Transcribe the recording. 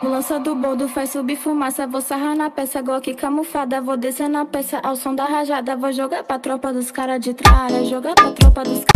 Vou lança do bordo, faz subir fumaça. Vou sarrar na peça, Glock camuflada. Vou descer na peça ao som da rajada. Vou jogar pra tropa dos cara de tralha. Jogar pra tropa dos caras.